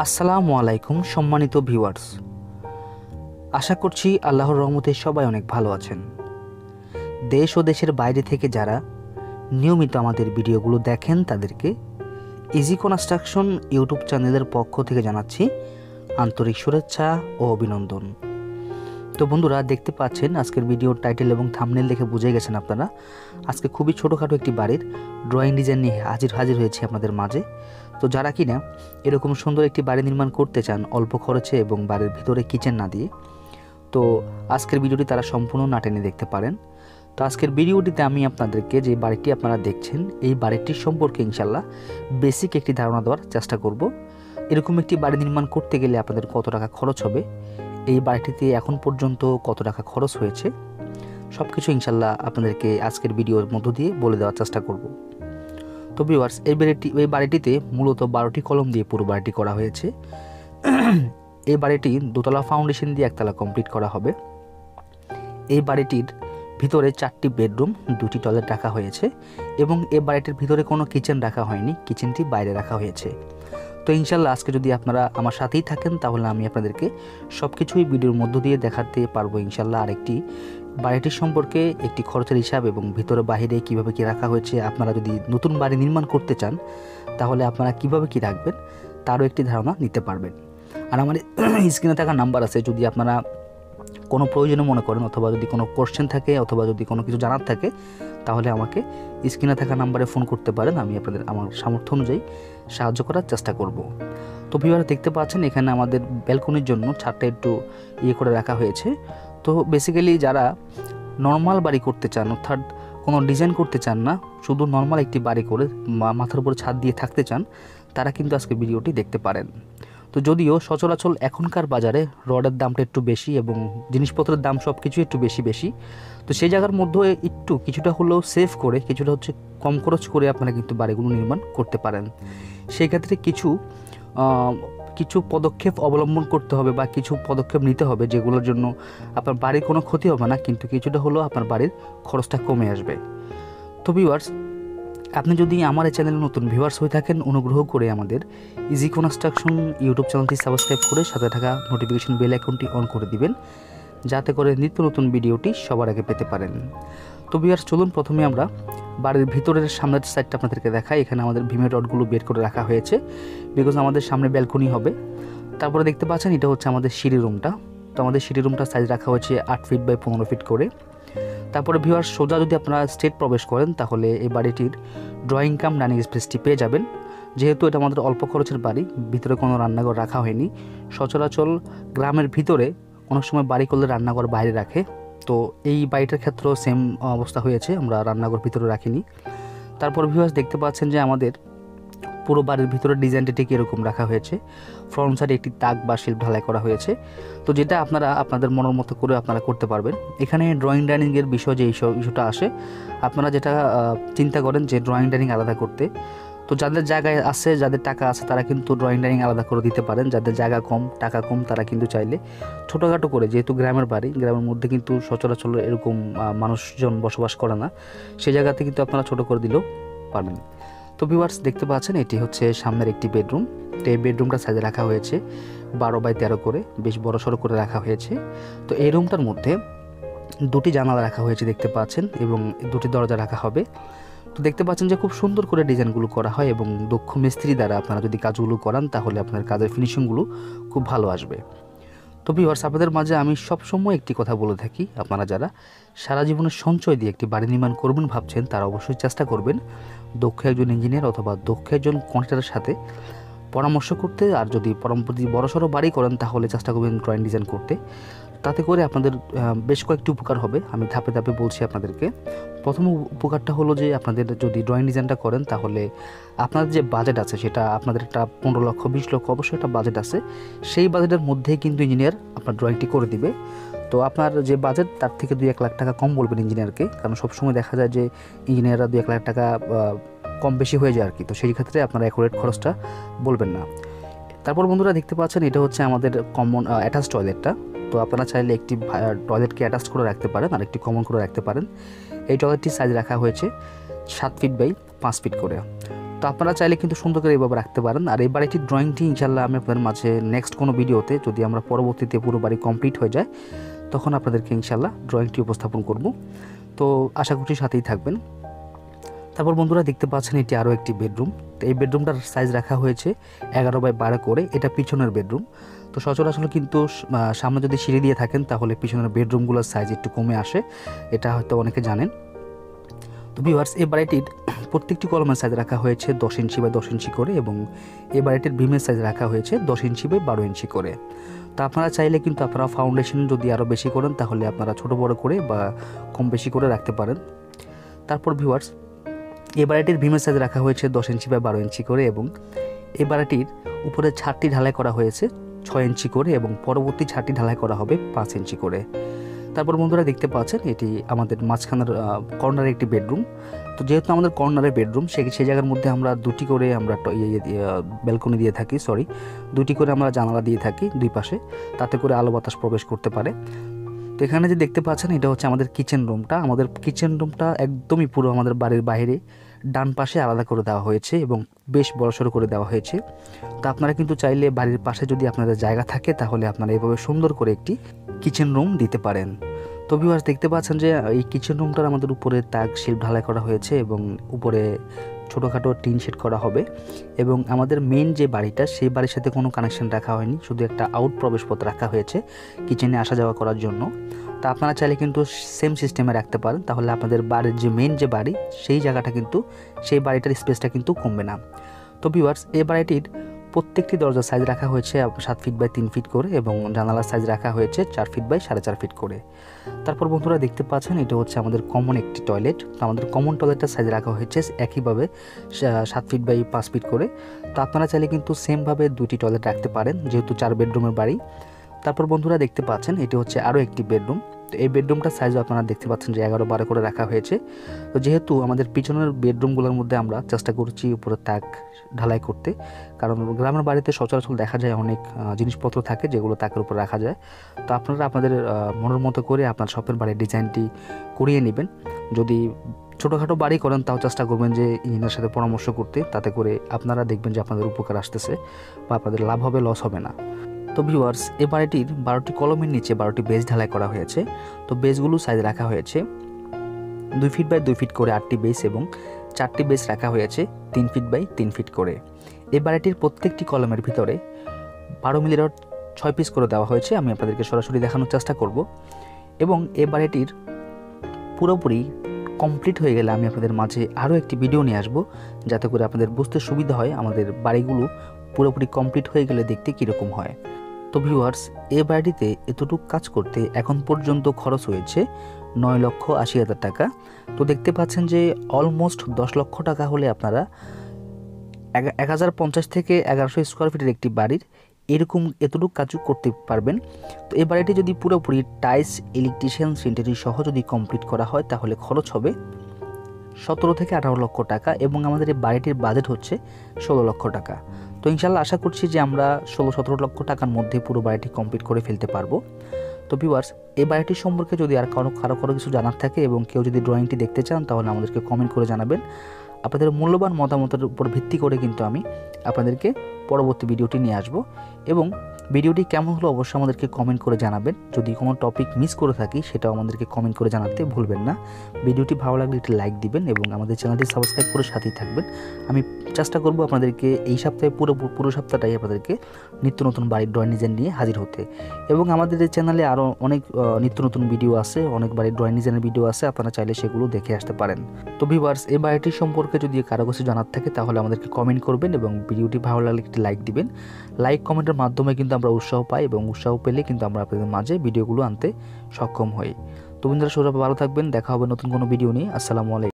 আসসালামু আলাইকুম, সম্মানিত ভিউয়ার্স। আশা করছি আল্লাহর রহমতে সবাই অনেক ভালো আছেন। দেশ ও দেশের বাইরে থেকে যারা নিয়মিত আমাদের ভিডিওগুলো দেখেন, তাদেরকে ইজি কনস্ট্রাকশন ইউটিউব চ্যানেলের পক্ষ থেকে জানাচ্ছি আন্তরিক শুভেচ্ছা ও অভিনন্দন। তো বন্ধুরা, দেখতে পাচ্ছেন আজকের ভিডিওর টাইটেল এবং থামনেল দেখে বুঝে গেছেন আপনারা। আজকে খুবই ছোটোখাটো একটি বাড়ির ড্রয়িং ডিজাইন নিয়ে হাজির হাজির হয়েছে আপনাদের মাঝে। তো যারা কিনা এরকম সুন্দর একটি বাড়ি নির্মাণ করতে চান অল্প খরচে এবং বাড়ির ভিতরে কিচেন না দিয়ে, তো আজকের ভিডিওটি তারা সম্পূর্ণ না টেনে দেখতে পারেন। তো আজকের ভিডিওটিতে আমি আপনাদেরকে যে বাড়িটি আপনারা দেখছেন, এই বাড়িটির সম্পর্কে ইনশাল্লাহ বেসিক একটি ধারণা দেওয়ার চেষ্টা করব। এরকম একটি বাড়ি নির্মাণ করতে গেলে আপনাদের কত টাকা খরচ হবে, এই বাড়িটিতে এখন পর্যন্ত কত টাকা খরচ হয়েছে সব কিছু ইনশাল্লাহ আপনাদেরকে আজকের ভিডিওর মধ্য দিয়ে বলে দেওয়ার চেষ্টা করব। তো ভিউয়ার্স এই বাড়িটি, এই বাড়িটিতে মূলত বারোটি কলম দিয়ে পুরো বাড়িটি করা হয়েছে। এই বাড়িটি দোতলা ফাউন্ডেশন দিয়ে একতলা কমপ্লিট করা হবে। এই বাড়িটির ভিতরে চারটি বেডরুম দুটি টয়লেট রাখা হয়েছে এবং এই বাড়িটির ভিতরে কোনো কিচেন রাখা হয়নি কিচেনটি বাইরে রাখা হয়েছে। তো ইনশাল্লাহ আজকে যদি আপনারা আমার সাথেই থাকেন, তাহলে আমি আপনাদেরকে সব কিছুই ভিডিওর মধ্য দিয়ে দেখাতে পারব ইনশাল্লাহ আরেকটি বাড়িটির সম্পর্কে একটি খরচের হিসাব এবং ভিতরে বাহিরে কীভাবে কি রাখা হয়েছে, আপনারা যদি নতুন বাড়ি নির্মাণ করতে চান, তাহলে আপনারা কীভাবে কি রাখবেন, তারও একটি ধারণা নিতে পারবেন। আর আমার স্ক্রিনে থাকা নাম্বার আছে, যদি আপনারা কোনো প্রয়োজনে মনে করেন অথবা যদি কোনো কোশ্চেন থাকে অথবা যদি কোনো কিছু জানার থাকে, তাহলে আমাকে স্ক্রিনে থাকা নাম্বারে ফোন করতে পারেন, আমি আপনাদের আমার সামর্থ্য অনুযায়ী সাহায্য করার চেষ্টা করব। তো ভিউয়ার দেখতে পাচ্ছেন এখানে আমাদের ব্যালকনির জন্য ছাদটা একটু ইয়ে করে রাখা হয়েছে। তো বেসিক্যালি যারা নর্মাল বাড়ি করতে চান, অর্থাৎ কোনো ডিজাইন করতে চান না, শুধু নর্মাল একটি বাড়ি করে মাথার উপর ছাদ দিয়ে থাকতে চান, তারা কিন্তু আজকে ভিডিওটি দেখতে পারেন। তো যদিও সচরাচর এখনকার বাজারে রডের দামটা একটু বেশি এবং জিনিসপত্রের দাম সব কিছু একটু বেশি বেশি, তো সেই জায়গার মধ্যে একটু কিছুটা হলেও সেভ করে, কিছুটা হচ্ছে কম খরচ করে আপনারা কিন্তু বাড়িগুলো নির্মাণ করতে পারেন। সেই ক্ষেত্রে কিছু কিছু পদক্ষেপ অবলম্বন করতে হবে বা কিছু পদক্ষেপ নিতে হবে যেগুলোর জন্য আপনার বাড়ির কোনো ক্ষতি হবে না, কিন্তু কিছুটা হলেও আপনার বাড়ির খরচটা কমে আসবে। তো ভিউয়ার্স আপনি যদি আমার এই চ্যানেলে নতুন ভিউয়ার্স হয়ে থাকেন, অনুগ্রহ করে আমাদের ইজি কনস্ট্রাকশন ইউটিউব চ্যানেলটি সাবস্ক্রাইব করে সাথে থাকা নোটিফিকেশন বেল আইকনটি অন করে দিবেন, যাতে করে নিত্য নতুন ভিডিওটি সবার আগে পেতে পারেন। তো ভিউয়ার্স চলুন প্রথমে আমরা বাড়ির ভিতরের সামনের সাইডটা আপনাদেরকে দেখাই। এখানে আমাদের ভীমের রডগুলো বের করে রাখা হয়েছে। বিকজ আমাদের সামনে ব্যালকনি হবে। তারপরে দেখতে পাচ্ছেন, এটা হচ্ছে আমাদের সিঁড়ি রুমটা তো আমাদের সিঁড়ি রুমটা সাইজ রাখা হয়েছে আট ফিট বাই পনেরো ফিট করে। তারপরে ভিউয়ার সোজা যদি আপনারা স্টেট প্রবেশ করেন, তাহলে এই বাড়িটির ড্রয়িং কাম ডাইনিং স্পেসটি পেয়ে যাবেন। যেহেতু এটা আমাদের অল্প খরচের বাড়ি, ভিতরে কোনো রান্নাঘর রাখা হয়নি। সচরাচর গ্রামের ভিতরে অনেক সময় বাড়ি করলে রান্নাঘর বাইরে রাখে। তো এই বাড়িটার ক্ষেত্রেও সেম অবস্থা হয়েছে, আমরা রান্নাঘর ভিতরে রাখিনি। তারপর ভিউয়ার্স দেখতে পাচ্ছেন যে আমাদের পুরো বাড়ির ভিতরে ডিজাইনটি ঠিক এরকম রাখা হয়েছে। ফ্রন্ট সাইডে একটি তাক বা শিল্প ঢালাই করা হয়েছে। তো যেটা আপনারা, আপনাদের মনের মতো করে আপনারা করতে পারবেন। এখানে ড্রয়িং ডাইনিংয়ের বিষয় যে ইস্যুটা আসে, আপনারা যেটা চিন্তা করেন যে ড্রয়িং ডাইনিং আলাদা করতে। তো যাদের জায়গায় আছে, যাদের টাকা আছে, তারা কিন্তু ড্রয়িং ডাইনিং আলাদা করে দিতে পারেন। যাদের জায়গা কম, টাকা কম, তারা কিন্তু চাইলে ছোটোখাটো করে, যেহেতু গ্রামের বাড়ি, গ্রামের মধ্যে কিন্তু সচরাচর এরকম মানুষজন বসবাস করে না সেই জায়গাতে কিন্তু আপনারা ছোটো করে দিলেও পারবেন। তো ভিউয়ার্স দেখতে পাচ্ছেন, এটি হচ্ছে সামনের একটি বেডরুম তো এই বেডরুমটা সাইজে রাখা হয়েছে, বারো বাই তেরো করে, বেশ বড় সড়ো করে রাখা হয়েছে। তো এই রুমটার মধ্যে দুটি জানালা রাখা হয়েছে, দেখতে পাচ্ছেন, এবং দুটি দরজা রাখা হবে। তো দেখতে পাচ্ছেন যে খুব সুন্দর করে ডিজাইনগুলো করা হয় এবং দক্ষ মিস্ত্রি দ্বারা আপনারা যদি কাজগুলো করান, তাহলে আপনার কাজের ফিনিশিংগুলো খুব ভালো আসবে। তো ভিউয়ার্স আপনাদের মাঝে আমি সবসময় একটি কথা বলে থাকি। আপনারা যারা সারা জীবনের সঞ্চয় দিয়ে একটি বাড়ি নির্মাণ করবেন ভাবছেন, তারা অবশ্যই চেষ্টা করবেন দক্ষ একজন ইঞ্জিনিয়ার অথবা দক্ষ একজন কন্ট্রাক্টরের সাথে পরামর্শ করতে। আর যদি পরম্পরা বড়সড় বাড়ি করেন, তাহলে চেষ্টা করবেন ড্রয়িং ডিজাইন করতে। তাতে করে আপনাদের বেশ কয়েকটি উপকার হবে। আমি ধাপে ধাপে বলছি আপনাদেরকে। প্রথম উপকারটা হলো যে, আপনাদের যদি ড্রয়িং ডিজাইনটা করেন, তাহলে আপনাদের যে বাজেট আছে, সেটা আপনাদের একটা পনেরো লক্ষ, বিশ লক্ষ, অবশ্যই একটা বাজেট আছে। সেই বাজেটের মধ্যেই কিন্তু ইঞ্জিনিয়ার আপনার ড্রয়িংটি করে দিবে। তো আপনার যে বাজেট তার থেকে দুই এক লাখ টাকা কম বলবেন ইঞ্জিনিয়ারকে কারণ সবসময় দেখা যায় যে ইঞ্জিনিয়াররা দুই এক লাখ টাকা কম বেশি হয়ে যায় আর কি। তো সেই ক্ষেত্রে আপনারা অ্যাকুরেট খরচটা বলবেন না। তারপর বন্ধুরা দেখতে পাচ্ছেন, এটা হচ্ছে আমাদের কমন অ্যাটাচ টয়লেটটা তো আপনারা চাইলে একটি টয়লেটকে অ্যাটাচ করে রাখতে পারেন আর একটি কমন করে রাখতে পারেন। এই টয়লেটটির সাইজ রাখা হয়েছে সাত ফিট বাই পাঁচ ফিট করে। তো আপনারা চাইলে কিন্তু সুন্দর করে এইভাবে রাখতে পারেন। আর এই বাড়িটির ড্রয়িংটি ইনশাল্লাহ আমি আপনাদের মাঝে নেক্সট কোনো ভিডিওতে যদি আমরা পরবর্তীতে পুরো বাড়ি কমপ্লিট হয়ে যায়, তখন আপনাদেরকে ইনশাল্লাহ ড্রয়িংটি উপস্থাপন করব। তো আশা করছি সাথেই থাকবেন। তারপর বন্ধুরা দেখতে পাচ্ছেন এটি আরও একটি বেডরুম তো এই বেডরুমটার সাইজ রাখা হয়েছে এগারো বাই বারো করে। এটা পিছনের বেডরুম তো সচরাচর কিন্তু সামনে যদি সিঁড়ি দিয়ে থাকেন, তাহলে পিছনের বেডরুমগুলোর সাইজ একটু কমে আসে। এটা হয়তো অনেকে জানেন। তো ভিউয়ার্স এই বাড়িটির প্রত্যেকটি কলমের সাইজ রাখা হয়েছে দশ ইঞ্চি বা দশ ইঞ্চি করে এবং এ বাড়িটির ভীমের সাইজ রাখা হয়েছে দশ ইঞ্চি বাই বারো ইঞ্চি করে। তো আপনারা চাইলে কিন্তু আপনারা ফাউন্ডেশন যদি আরও বেশি করেন, তাহলে আপনারা ছোট বড় করে বা কম বেশি করে রাখতে পারেন। তারপর ভিউয়ার্স এ বাড়িটির ভীমের সাইজ রাখা হয়েছে দশ ইঞ্চি বা বারো ইঞ্চি করে এবং এ বাড়িটির উপরে ছাদটি ঢালাই করা হয়েছে। ছয় ইঞ্চি করে এবং পরবর্তী ছাদটি ঢালাই করা হবে পাঁচ ইঞ্চি করে। তারপর বন্ধুরা দেখতে পাচ্ছেন, এটি আমাদের মাঝখানের কর্নারে একটি বেডরুম তো যেহেতু আমাদের কর্নারে বেডরুম সে সেই জায়গার মধ্যে আমরা দুটি করে আমরা ট- ইয়ে ব্যালকনি দিয়ে থাকি সরি দুটি করে আমরা জানালা দিয়ে থাকি দুই পাশে, তাতে করে আলো বাতাস প্রবেশ করতে পারে। তো এখানে যে দেখতে পাচ্ছেন, এটা হচ্ছে আমাদের কিচেন রুমটা আমাদের কিচেন রুমটা একদমই পুরো আমাদের বাড়ির বাইরে। ডান পাশে আলাদা করে দেওয়া হয়েছে এবং বেশ বড়সড় করে দেওয়া হয়েছে। তো আপনারা কিন্তু চাইলে বাড়ির পাশে যদি আপনাদের জায়গা থাকে, তাহলে আপনারা এভাবে সুন্দর করে একটি কিচেন রুম দিতে পারেন। তো ভিউয়ার্স দেখতে পাচ্ছেন যে, এই কিচেন রুমটার আমাদের উপরে তাক শিল্প ঢালাই করা হয়েছে এবং উপরে ছোটোখাটো টিন শেড করা হবে এবং আমাদের মেন যে বাড়িটা, সেই বাড়ির সাথে কোনো কানেকশন রাখা হয়নি। শুধু একটা আউট প্রবেশপথ রাখা হয়েছে কিচেনে আসা যাওয়া করার জন্য। তা আপনারা চাইলে কিন্তু সেম সিস্টেমে রাখতে পারেন। তাহলে আপনাদের বাড়ির যে মেন যে বাড়ি, সেই জায়গাটা কিন্তু, সেই বাড়িটার স্পেসটা কিন্তু কমবে না। তো ভিউয়ার্স এই বাড়িটির প্রত্যেকটি দরজার সাইজ রাখা হয়েছে সাত ফিট বাই তিন ফিট করে এবং জানালার সাইজ রাখা হয়েছে চার ফিট বাই সাড়ে চার ফিট করে। তারপর বন্ধুরা দেখতে পাচ্ছেন, এটা হচ্ছে আমাদের কমন একটি টয়লেট তো আমাদের কমন টয়লেটটার সাইজ রাখা হয়েছে একইভাবে সাত ফিট বাই পাঁচ ফিট করে। তো আপনারা চাইলে কিন্তু সেমভাবে দুটি টয়লেট রাখতে পারেন, যেহেতু চার বেডরুমের বাড়ি। তারপর বন্ধুরা দেখতে পাচ্ছেন, এটি হচ্ছে আরও একটি বেডরুম তো এই বেডরুমটার সাইজও আপনারা দেখতে পাচ্ছেন যে এগারো বারো করে রাখা হয়েছে। তো যেহেতু আমাদের পিছনের বেডরুমগুলোর মধ্যে আমরা চেষ্টা করছি উপরে তাক ঢালাই করতে, কারণ গ্রামের বাড়িতে সচরাচর দেখা যায় অনেক জিনিসপত্র থাকে যেগুলো তাকের উপর রাখা যায়। তো আপনারা আপনাদের মনের মতো করে আপনার স্বপ্নের বাড়ির ডিজাইনটি করিয়ে নেবেন। যদি ছোটোখাটো বাড়ি করেন তাও চেষ্টা করবেন যে ইঞ্জিনিয়ার সাথে পরামর্শ করতে, তাতে করে আপনারা দেখবেন যে আপনাদের উপকার আসতেছে বা আপনাদের লাভ হবে লস হবে না। তো ভিউয়ার্স এ বাড়িটির বারোটি কলমের নিচে বারোটি বেজ ঢালাই করা হয়েছে। তো বেজগুলো সাইজ রাখা হয়েছে। দুই ফিট বাই দুই ফিট করে আটটি বেস এবং চারটি বেস রাখা হয়েছে তিন ফিট বাই তিন ফিট করে। এই বাড়িটির প্রত্যেকটি কলমের ভিতরে বারো মিলি রড ছয় পিস করে দেওয়া হয়েছে। আমি আপনাদেরকে সরাসরি দেখানোর চেষ্টা করব। এবং এ বাড়িটির পুরোপুরি কমপ্লিট হয়ে গেলে আমি আপনাদের মাঝে আরও একটি ভিডিও নিয়ে আসব, যাতে করে আপনাদের বুঝতে সুবিধা হয় আমাদের বাড়িগুলো পুরোপুরি কমপ্লিট হয়ে গেলে দেখতে কীরকম হয়। তো ভিউয়ার্স এ বাড়িটিতে এতটুকু কাজ করতে এখন পর্যন্ত খরচ হয়েছে নয় লক্ষ আশি হাজার টাকা। তো দেখতে পাচ্ছেন যে অলমোস্ট দশ লক্ষ টাকা হলে আপনারা এক- হাজার পঞ্চাশ থেকে এগারোশো স্কোয়ার ফিটের একটি বাড়ির এরকম এতটুকু কাজও করতে পারবেন। তো এই বাড়িটি যদি পুরোপুরি টাইস ইলেকট্রিশিয়ান সেন্টারি সহ যদি কমপ্লিট করা হয়, তাহলে খরচ হবে সতেরো থেকে আঠারো লক্ষ টাকা এবং আমাদের এই বাড়িটির বাজেট হচ্ছে ষোলো লক্ষ টাকা। তো ইনশাল্লাহ আশা করছি যে আমরা ষোলো সতেরো লক্ষ টাকার মধ্যে পুরো বাড়িটি কমপ্লিট করে ফেলতে পারব। তো ভিউয়ার্স এই বাড়িটির সম্পর্কে যদি আর কারও কারও কারও কিছু জানার থাকে এবং কেউ যদি ড্রয়িংটি দেখতে চান, তাহলে আমাদেরকে কমেন্ট করে জানাবেন। আপনাদের মূল্যবান মতামতের উপর ভিত্তি করে কিন্তু আমি আপনাদেরকে পরবর্তী ভিডিওটি নিয়ে আসব এবং ভিডিওটি কেমন হলো অবশ্যই আমাদেরকে কমেন্ট করে জানাবেন। যদি কোনো টপিক মিস করে থাকি, সেটাও আমাদেরকে কমেন্ট করে জানাতে ভুলবেন না। ভিডিওটি ভালো লাগলে একটি লাইক দিবেন এবং আমাদের চ্যানেলটি সাবস্ক্রাইব করে সাথেই থাকবেন। আমি চেষ্টা করব আপনাদেরকে এই সপ্তাহে পুরো পুরো সপ্তাহটাই আপনাদেরকে নিত্য নতুন বাড়ির ড্রয়িং ডিজাইন নিয়ে হাজির হতে। এবং আমাদের চ্যানেলে আরও অনেক নিত্য নতুন ভিডিও আছে, অনেক বাড়ির ড্রয়িং ডিজাইনের ভিডিও আছে, আপনারা চাইলে সেগুলো দেখে আসতে পারেন। তো ভিভার্স এই বাড়িটির সম্পর্কে যদি কারও কিছু জানার থাকে, তাহলে আমাদেরকে কমেন্ট করবেন এবং ভিডিওটি ভালো লাগলে একটি লাইক দিবেন। লাইক কমেন্টের মাধ্যমে কিন্তু আমরা উৎসাহ পাই এবং উৎসাহ পেলে কিন্তু আমরা আপনাদের মাঝে ভিডিওগুলো আনতে সক্ষম হই। তো বন্ধুরা সৌরভ ভালো থাকবেন, দেখা হবে নতুন কোনো ভিডিও নিয়ে। আসসালামু আলাইকুম।